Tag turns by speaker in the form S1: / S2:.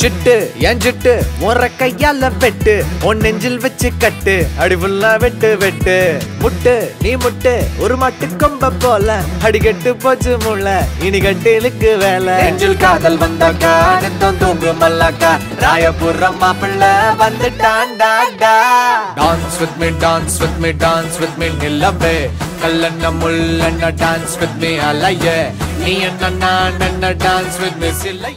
S1: சிட்டு என் சிட்டு முற கையால வெட்டு உன் நெஞ்சில் வச்சு கட்டு அடிவுள்ள வெட்டு வெட்டு. முட்டு நீ முட்டு ஒரு மாட்டு கொம்ப போல. அடிக்கட்டு போச்சு முள்ள இனி கட்டிலுக்கு வேலை. நெஞ்சில் காதல் வந்தாக்கா நெத்தம் தூங்கு மல்லாக்கா ராயபுரம் மாப்பிள்ள வந்துட்டான்டாடா dance with me dance with me dance with me நில்லவே. கல்லண்ண முள்ளண்ண டான்ஸ் வித் மீ அலைய. நீ என்ன நான் என்ன டான்ஸ் வித் மீ சில்லைய